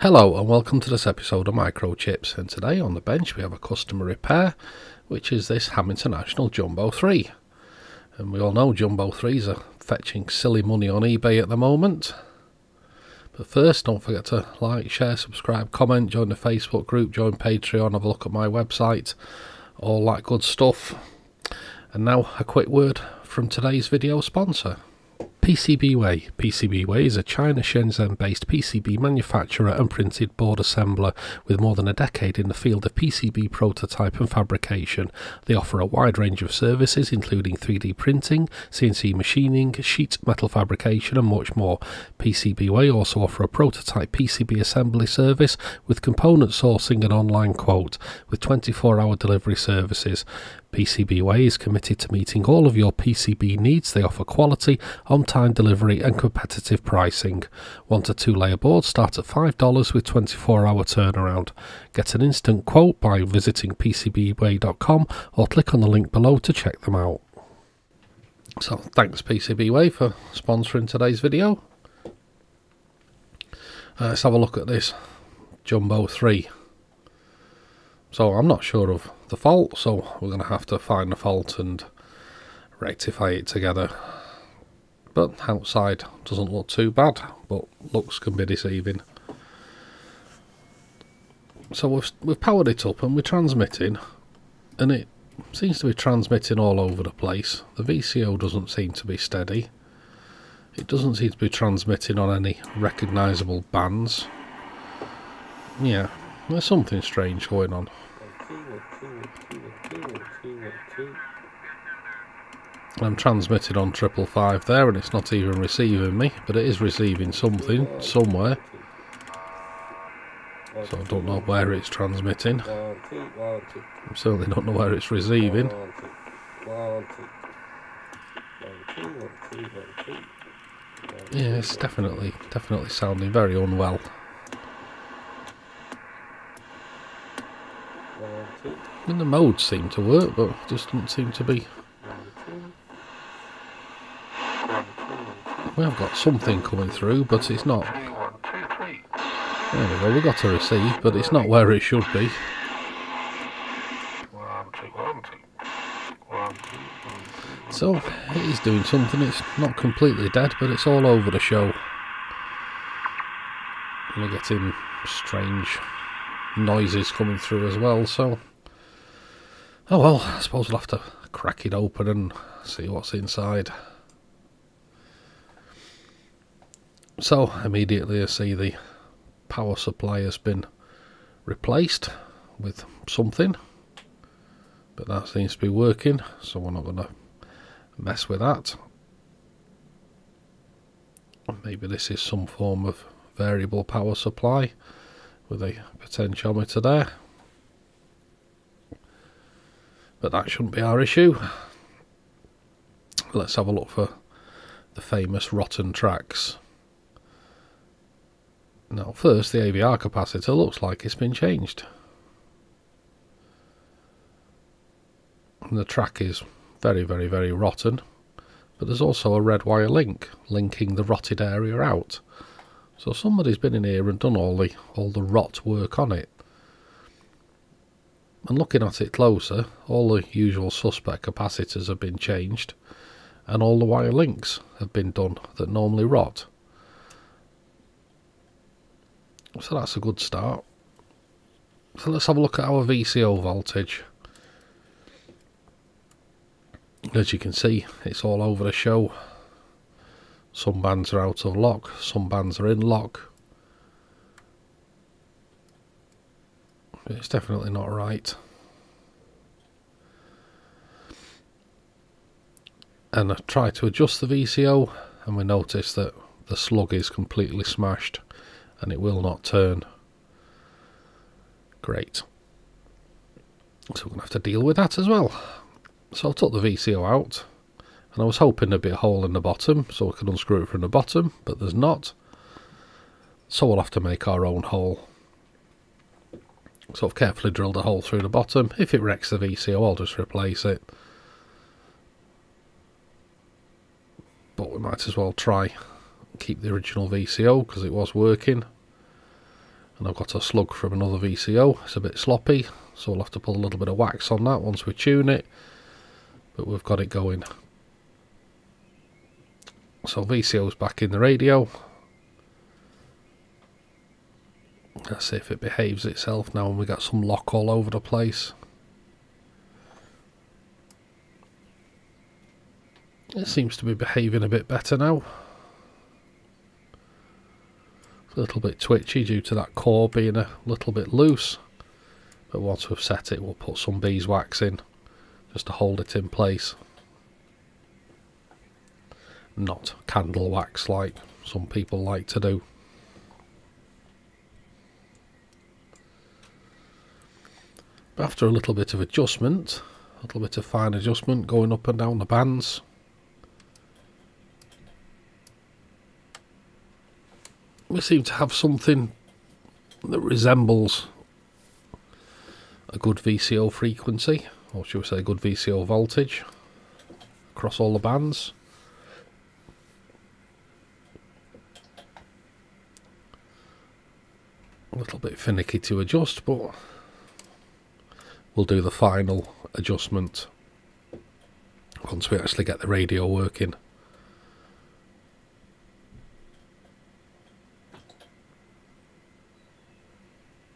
Hello and welcome to this episode of MicroChipz and today on the bench we have a customer repair which is this Ham International Jumbo 3 and we all know Jumbo 3s are fetching silly money on eBay at the moment. But first don't forget to like, share, subscribe, comment, join the Facebook group, join Patreon, have a look at my website, all that good stuff. And now a quick word from today's video sponsor. PCBWay. PCBWay is a China Shenzhen based PCB manufacturer and printed board assembler with more than a decade in the field of PCB prototype and fabrication. They offer a wide range of services including 3D printing, CNC machining, sheet metal fabrication and much more. PCBWay also offer a prototype PCB assembly service with component sourcing and online quote with 24 hour delivery services. PCBWay is committed to meeting all of your PCB needs. They offer quality, on time delivery, and competitive pricing. One to two layer boards start at $5 with 24 hour turnaround. Get an instant quote by visiting PCBWay.com or click on the link below to check them out. So, thanks PCBWay for sponsoring today's video. Uh, let's have a look at this Jumbo 3. So I'm not sure of the fault, so we're going to have to find the fault and rectify it together. But outside doesn't look too bad, but looks can be deceiving. So we've, we've powered it up and we're transmitting, and it seems to be transmitting all over the place. The VCO doesn't seem to be steady. It doesn't seem to be transmitting on any recognisable bands. Yeah, there's something strange going on. I'm transmitted on triple five there and it's not even receiving me, but it is receiving something somewhere. So I don't know where it's transmitting. I certainly don't know where it's receiving. Yeah, it's definitely, definitely sounding very unwell. I mean, the modes seem to work, but it just doesn't seem to be. We have got something coming through, but it's not. There we go, we got a receive, but it's not where it should be. So, it is doing something, it's not completely dead, but it's all over the show. we're getting strange noises coming through as well, so... Oh well, I suppose we'll have to crack it open and see what's inside. So, immediately I see the power supply has been replaced with something. But that seems to be working, so we're not going to mess with that. Maybe this is some form of variable power supply with a potentiometer there but that shouldn't be our issue. Let's have a look for the famous rotten tracks. Now first the AVR capacitor looks like it's been changed. And the track is very very very rotten but there's also a red wire link linking the rotted area out. So somebody's been in here and done all the all the rot work on it and looking at it closer, all the usual suspect capacitors have been changed and all the wire links have been done that normally rot. So that's a good start. So let's have a look at our VCO voltage. As you can see, it's all over the show. Some bands are out of lock, some bands are in lock. It's definitely not right. And I try to adjust the VCO and we notice that the slug is completely smashed and it will not turn. Great. So we're going to have to deal with that as well. So I took the VCO out and I was hoping there'd be a hole in the bottom so I could unscrew it from the bottom, but there's not. So we'll have to make our own hole sort of carefully drilled a hole through the bottom. If it wrecks the VCO, I'll just replace it. But we might as well try keep the original VCO because it was working. And I've got a slug from another VCO. It's a bit sloppy, so we'll have to put a little bit of wax on that once we tune it. But we've got it going. So VCO's back in the radio. Let's see if it behaves itself now and we got some lock all over the place. It seems to be behaving a bit better now. It's a little bit twitchy due to that core being a little bit loose. But once we've set it, we'll put some beeswax in just to hold it in place. Not candle wax like some people like to do. But after a little bit of adjustment, a little bit of fine adjustment going up and down the bands, we seem to have something that resembles a good VCO frequency, or should we say good VCO voltage, across all the bands. A little bit finicky to adjust, but we'll do the final adjustment once we actually get the radio working.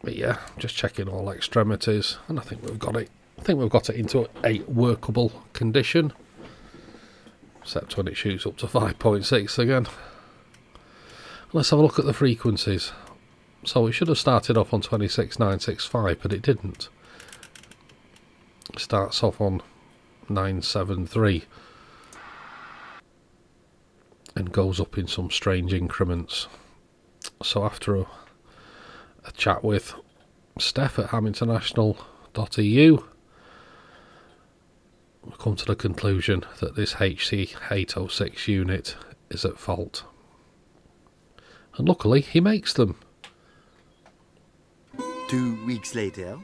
But yeah, just checking all extremities, and I think we've got it. I think we've got it into a workable condition, except when it shoots up to 5.6 again. Let's have a look at the frequencies. So it should have started off on 26965, but it didn't starts off on 973 and goes up in some strange increments. So after a, a chat with Steph at haminternational.eu, we come to the conclusion that this HC806 unit is at fault. And luckily, he makes them. Two weeks later.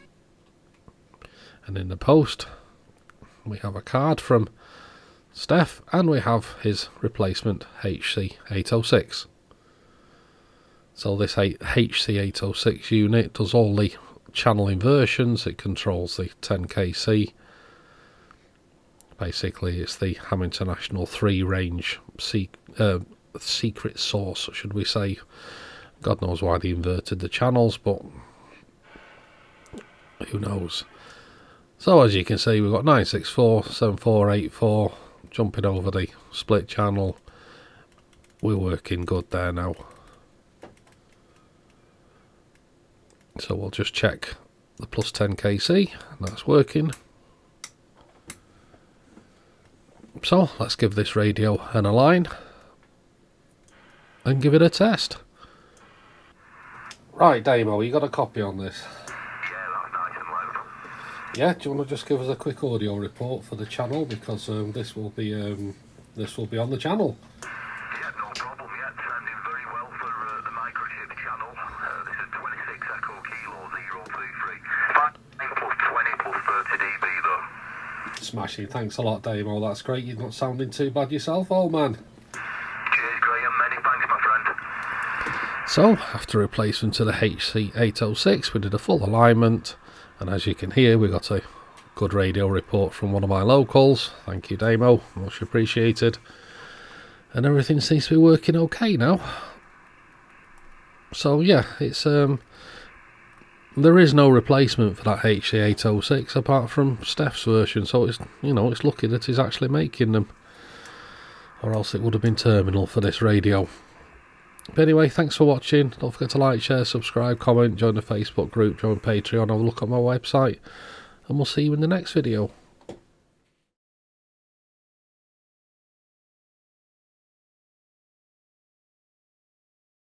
And in the post, we have a card from Steph and we have his replacement HC806. So this HC806 unit does all the channel inversions, it controls the 10kc. Basically, it's the Ham International 3 range uh, secret sauce, should we say. God knows why they inverted the channels, but who knows. So as you can see we've got 964, 7484 jumping over the split channel. We're working good there now. So we'll just check the plus 10 kc and that's working. So let's give this radio an align and give it a test. Right Damo, you got a copy on this? Yeah, do you want to just give us a quick audio report for the channel because um, this will be um, this will be on the channel. Yeah, no problem. Yeah, sounding very well for uh, the microchip channel. Uh, this is 26 Echo Kilo 033. 5 plus 20 plus 30 dB though. Smashing. Thanks a lot, Damo. That's great. You're not sounding too bad yourself, old man. Cheers, Graham. Many thanks, my friend. So, after replacement to the HC806, we did a full alignment and as you can hear we got a good radio report from one of my locals. Thank you Damo. Much appreciated. And everything seems to be working okay now. So yeah it's um there is no replacement for that HC806 apart from Steph's version. So it's you know it's lucky that he's actually making them or else it would have been terminal for this radio but anyway, thanks for watching. Don't forget to like, share, subscribe, comment, join the Facebook group, join Patreon, have a look at my website, and we'll see you in the next video.